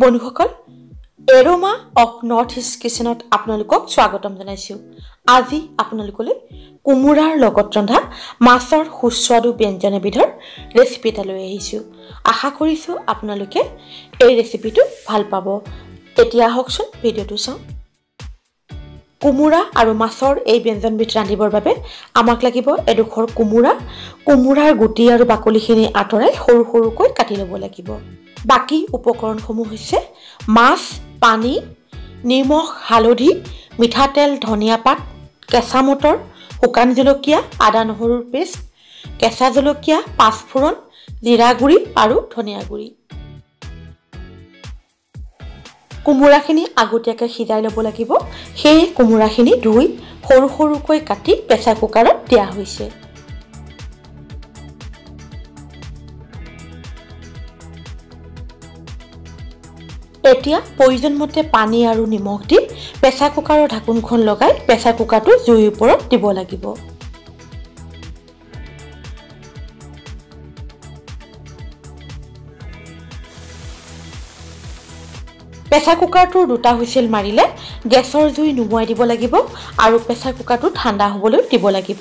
বন্ধুসকল aroma of north east কিচেনত আপোনালোকক স্বাগতম জনাইছোঁ। আজি আপোনালোকলৈ কোমোৰাৰ লগত ৰন্ধা মাছৰ সুস্বাদু ব্যঞ্জন এবিধৰ ৰেচিপি এটা লৈ আহিছোঁ। আশা কৰিছোঁ আপোনালোকে এই ৰেচিপিটো ভাল পাব। এতিয়া আহকচোন ভিডিঅ'টো চাওঁ। কোমোৰা আৰু মাছৰ এই ব্যঞ্জনবিধ ৰান্ধিবৰ বাবে আমাক লাগিব এডোখৰ কোমোৰা। কোমোৰাৰ গুটি আৰু বাকলিখিনি আঁতৰাই সৰু সৰুকৈ কাটি ল'ব লাগিব। বাকী উপকৰণসমূহ হৈছে মাছ পানী নিমখ হালধি মিঠাতেল ধনিয়া পাত কেঁচা মটৰ শুকান জলকীয়া আদা নহৰুৰ পেষ্ট কেঁচা জলকীয়া পাঁচফোৰণ জিৰা গুড়ি আৰু ধনিয়া গুড়ি। কোমোৰাখিনি আগতীয়াকৈ সিজাই ল'ব লাগিব। সেই কোমোৰাখিনি ধুই সৰু সৰুকৈ কাটি প্ৰেছাৰ কুকাৰত দিয়া হৈছে। এতিয়া প্ৰয়োজনমতে পানী আৰু নিমখ দি প্ৰেছাৰ কুকাৰৰ ঢাকোনখন লগাই প্ৰেছাৰ কুকাৰটো জুইৰ ওপৰত দিব লাগিব। প্ৰেছাৰ কুকাৰটোৰ দুটা হুইচেল মাৰিলে গেছৰ জুই নুমুৱাই দিব লাগিব আৰু প্ৰেছাৰ কুকাৰটো ঠাণ্ডা হ'বলৈ দিব লাগিব।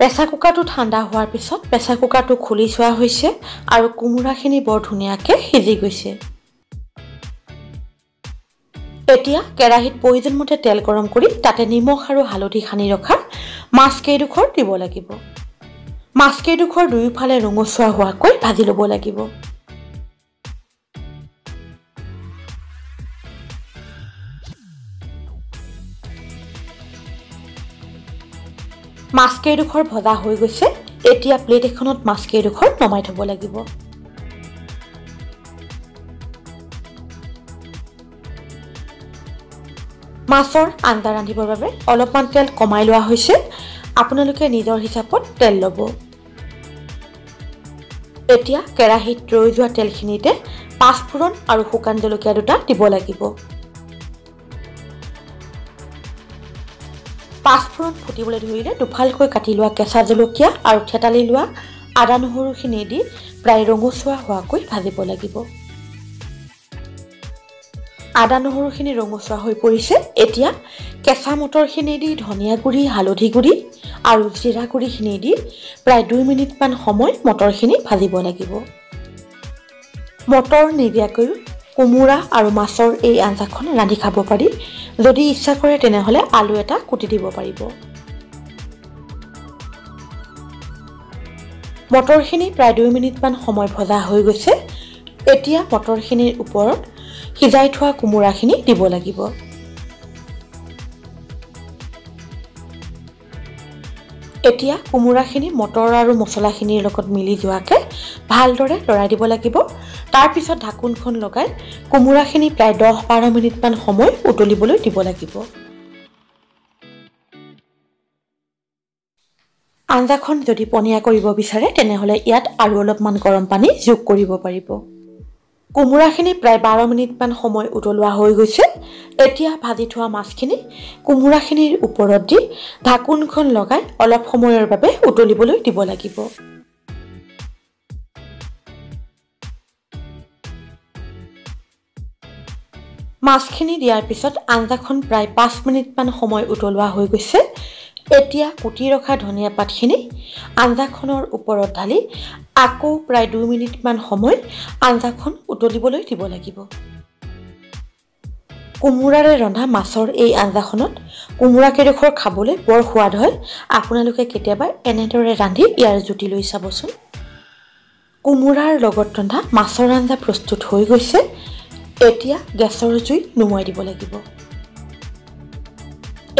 প্ৰেছাৰ কুকাৰটো ঠাণ্ডা হোৱাৰ পিছত প্ৰেছাৰ কুকাৰটো খুলি চোৱা হৈছে আৰু কোমোৰাখিনি বৰ ধুনীয়াকৈ সিজি গৈছে। এতিয়া কেৰাহীত প্ৰয়োজনমতে তেল গৰম কৰি তাতে নিমখ আৰু হালধি সানি ৰখা মাছকেইডোখৰ দিব লাগিব। মাছকেইডোখৰ দুয়োফালে ৰঙচুৱা হোৱাকৈ ভাজি ল'ব লাগিব। মাছকেইডোখৰ ভজা হৈ গৈছে এতিয়া প্লেট এখনত মাছকেইডোখৰ নমাই থ'ব লাগিব। মাছৰ আঞ্জা ৰান্ধিবৰ বাবে অলপমান তেল কমাই লোৱা হৈছে। আপোনালোকে নিজৰ হিচাপত তেল ল'ব। এতিয়া কেৰাহীত ৰৈ যোৱা তেলখিনিতে পাঁচফোৰণ আৰু শুকান জলকীয়া দুটা দিব লাগিব। পাঁচফোৰণ ফুটিবলৈ ধৰিলে দুফালকৈ কাটি লোৱা কেঁচা জলকীয়া আৰু থেতালি লোৱা আদা নহৰুখিনি দি প্ৰায় ৰঙচুৱা হোৱাকৈ ভাজিব লাগিব। আদা নহৰুখিনি ৰঙচুৱা হৈ পৰিছে এতিয়া কেঁচা মটৰখিনি দি ধনিয়া গুড়ি হালধি গুড়ি আৰু জিৰা গুড়িখিনি দি প্ৰায় দুই মিনিটমান সময় মটৰখিনি ভাজিব লাগিব। মটৰ নিদিয়াকৈও কোমোৰা আৰু মাছৰ এই আঞ্জাখন ৰান্ধি খাব পাৰি। যদি ইচ্ছা কৰে তেনেহ'লে আলু এটা কুটি দিব পাৰিব। মটৰখিনি প্ৰায় দুই মিনিটমান সময় ভজা হৈ গৈছে। এতিয়া মটৰখিনিৰ ওপৰত সিজাই থোৱা কোমোৰাখিনি দিব লাগিব। এতিয়া কোমোৰাখিনি মটৰ আৰু মছলাখিনিৰ লগত মিলি যোৱাকৈ ভালদৰে লৰাই দিব লাগিব। তাৰপিছত ঢাকোনখন লগাই কোমোৰাখিনি প্ৰায় দহ বাৰ মিনিটমান সময় উতলিবলৈ দিব লাগিব। আঞ্জাখন যদি পনীয়া কৰিব বিচাৰে তেনেহ'লে ইয়াত আৰু অলপমান গৰম পানী যোগ কৰিব পাৰিব। কোমোৰাখিনি প্ৰায় বাৰ মিনিটমান সময় উতলোৱা হৈ গৈছে। এতিয়া ভাজি থোৱা মাছখিনি কোমোৰাখিনিৰ ওপৰত দি ঢাকোনখন লগাই অলপ সময়ৰ বাবে উতলিবলৈ দিব লাগিব। মাছখিনি দিয়াৰ পিছত আঞ্জাখন প্ৰায় পাঁচ মিনিটমান সময় উতলোৱা হৈ গৈছে। এতিয়া কুটি ৰখা ধনিয়া পাতখিনি আঞ্জাখনৰ ওপৰত ঢালি আকৌ প্ৰায় দুই মিনিটমান সময় আঞ্জাখন উতলিবলৈ দিব লাগিব। কোমোৰাৰে ৰন্ধা মাছৰ এই আঞ্জাখনত কোমোৰাকেইডোখৰ খাবলৈ বৰ সোৱাদ হয়। আপোনালোকে কেতিয়াবা এনেদৰে ৰান্ধি ইয়াৰ জুতি লৈ চাবচোন। কোমোৰাৰ লগত ৰন্ধা মাছৰ আঞ্জা প্ৰস্তুত হৈ গৈছে। এতিয়া গেছৰ জুই নুমুৱাই দিব লাগিব।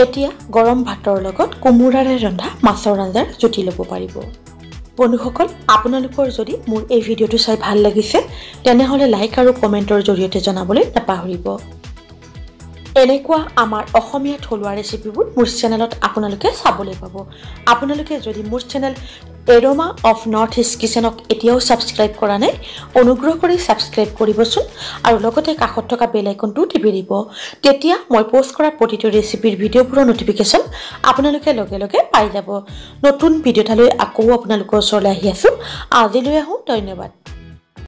এতিয়া গৰম ভাতৰ লগত কোমোৰাৰে ৰন্ধা মাছৰ আঞ্জাৰ জুতি ল'ব পাৰিব। বন্ধুসকল আপোনালোকৰ যদি মোৰ এই ভিডিঅ'টো চাই ভাল লাগিছে তেনেহ'লে লাইক আৰু কমেণ্টৰ জৰিয়তে জনাবলৈ নাপাহৰিব। এনেকুৱা আমাৰ অসমীয়া থলুৱা ৰেচিপিবোৰ মোৰ চেনেলত আপোনালোকে চাবলৈ পাব। আপোনালোকে যদি মোৰ channel aroma of north east কিচেনক এতিয়াও ছাবস্ক্ৰাইব কৰা নাই অনুগ্ৰহ কৰি ছাবস্ক্ৰাইব কৰিবচোন আৰু লগতে কাষত থকা বেল টিপি দিব। তেতিয়া মই পষ্ট কৰা প্ৰতিটো ৰেচিপিৰ ভিডিঅ'বোৰৰ নটিফিকেশ্যন আপোনালোকে লগে লগে পাই যাব। নতুন ভিডিঅ' এটালৈ আকৌ আপোনালোকৰ ওচৰলৈ আহি আছোঁ। আজিলৈ আহোঁ ধন্যবাদ।